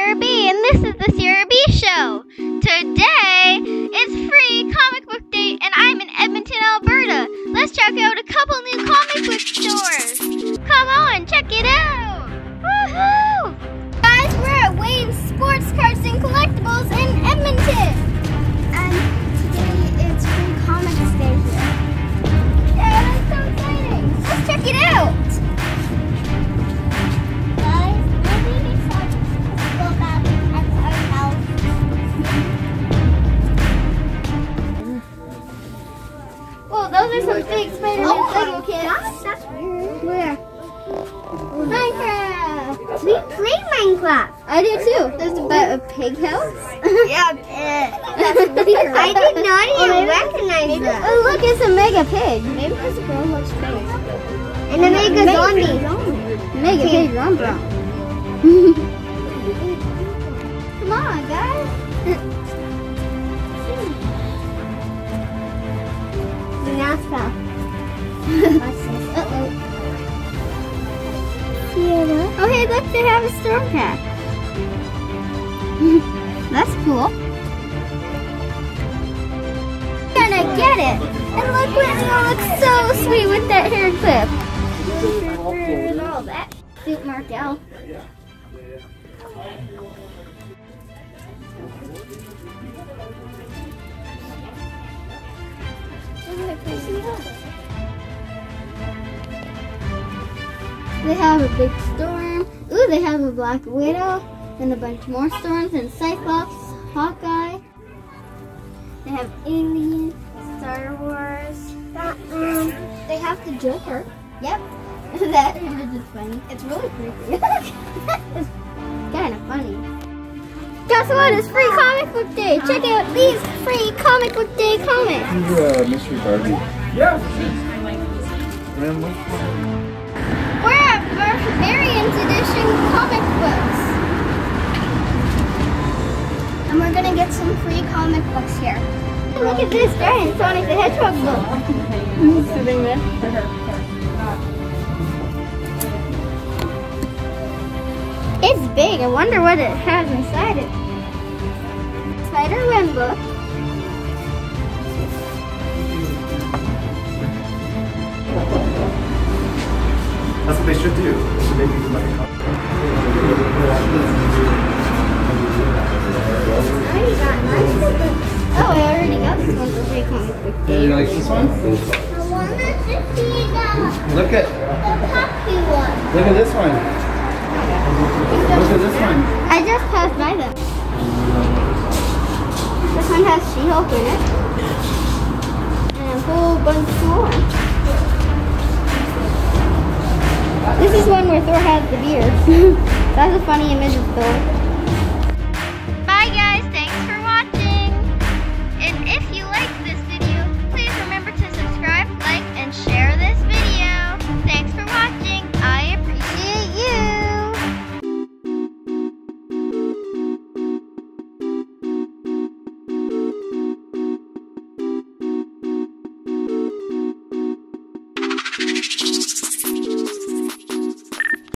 Sierra B, and this is the Sierra B Show. Today Spider-Man kids. that's weird. Where? Minecraft. We play Minecraft. I do too. There's a, a pig house. Yeah, that's weird. I did not oh, even recognize that. Oh, look, it's a mega pig. Maybe it's a Roblox pig. And a mega zombie. Mega pig Rumbra. Oh, hey, look, they have a storm cat. That's cool. Gonna get it. And look, Whitney looks so sweet with that hair clip. And all that. Suit marked out. They have a big storm. Ooh, they have a Black Widow and a bunch more storms and Cyclops, Hawkeye. They have Alien, Star Wars, Batman. They have the Joker. Yep. that image is funny. It's really creepy. it's kind of funny. Guess what? It's free comic book day. Check out these free comic book day comics. This is uh, Mystery Barbie. Yeah. Grandma. We're at Variant's Edition comic books. And we're gonna get some free comic books here. Look at this giant Sonic the Hedgehog book. sitting there. It's big. I wonder what it has inside it. Spider-Man book. That's what they should do. They should make you like Yeah, you like this one? I wanted to the, Look at the puppy one. look at this one. Look at this one. I just passed by them. This one has She-Hulk in it. And a whole bunch more. This is one where Thor has the beard. That's a funny image of Thor.